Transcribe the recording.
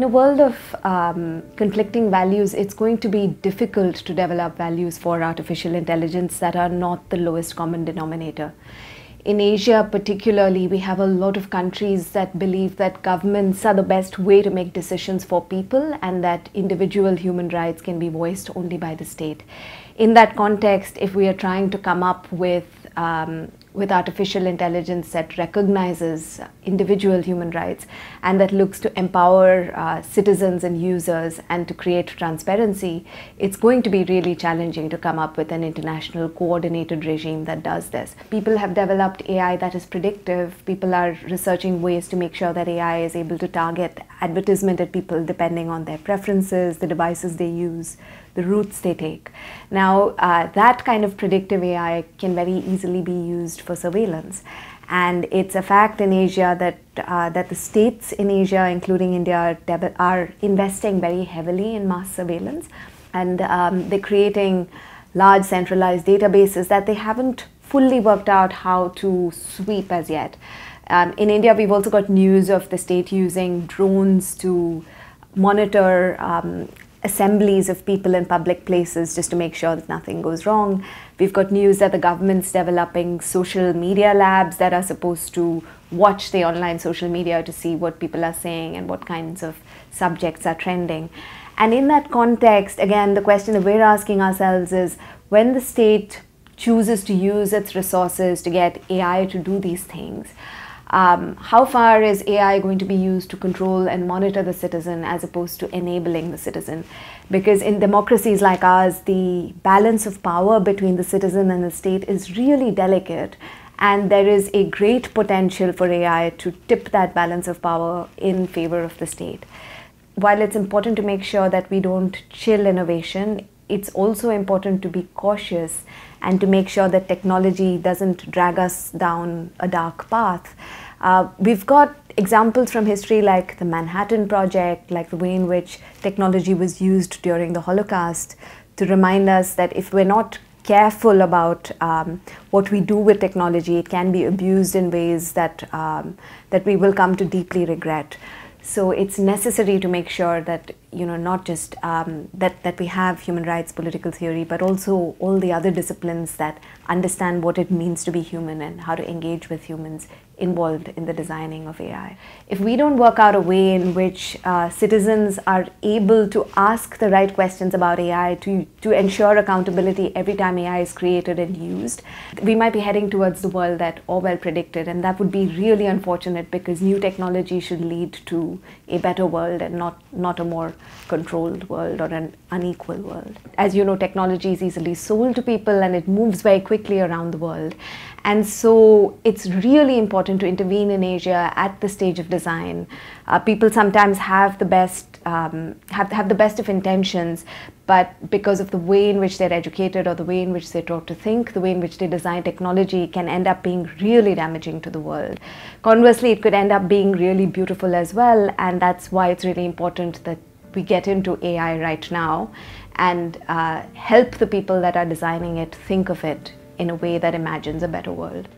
In a world of um, conflicting values, it's going to be difficult to develop values for artificial intelligence that are not the lowest common denominator. In Asia, particularly, we have a lot of countries that believe that governments are the best way to make decisions for people and that individual human rights can be voiced only by the state. In that context, if we are trying to come up with um, with artificial intelligence that recognizes individual human rights and that looks to empower uh, citizens and users and to create transparency, it's going to be really challenging to come up with an international coordinated regime that does this. People have developed AI that is predictive. People are researching ways to make sure that AI is able to target advertisement at people depending on their preferences, the devices they use, the routes they take. Now, uh, that kind of predictive AI can very easily be used for surveillance. And it's a fact in Asia that, uh, that the states in Asia, including India, are, are investing very heavily in mass surveillance. And um, they're creating large centralized databases that they haven't fully worked out how to sweep as yet. Um, in India, we've also got news of the state using drones to monitor um, assemblies of people in public places just to make sure that nothing goes wrong. We've got news that the government's developing social media labs that are supposed to watch the online social media to see what people are saying and what kinds of subjects are trending. And in that context, again, the question that we're asking ourselves is when the state chooses to use its resources to get AI to do these things, um, how far is AI going to be used to control and monitor the citizen as opposed to enabling the citizen? Because in democracies like ours, the balance of power between the citizen and the state is really delicate. And there is a great potential for AI to tip that balance of power in favor of the state. While it's important to make sure that we don't chill innovation, it's also important to be cautious and to make sure that technology doesn't drag us down a dark path. Uh, we've got examples from history like the Manhattan Project, like the way in which technology was used during the Holocaust to remind us that if we're not careful about um, what we do with technology, it can be abused in ways that, um, that we will come to deeply regret. So it's necessary to make sure that you know not just um, that that we have human rights political theory, but also all the other disciplines that understand what it means to be human and how to engage with humans involved in the designing of AI. If we don't work out a way in which uh, citizens are able to ask the right questions about AI to, to ensure accountability every time AI is created and used, we might be heading towards the world that Orwell predicted, and that would be really unfortunate because new technology should lead to a better world and not, not a more controlled world or an unequal world. As you know, technology is easily sold to people and it moves very quickly around the world. And so it's really important to intervene in Asia at the stage of design. Uh, people sometimes have the best um, have have the best of intentions, but because of the way in which they're educated or the way in which they're taught to think, the way in which they design technology can end up being really damaging to the world. Conversely, it could end up being really beautiful as well, and that's why it's really important that we get into AI right now and uh, help the people that are designing it think of it in a way that imagines a better world.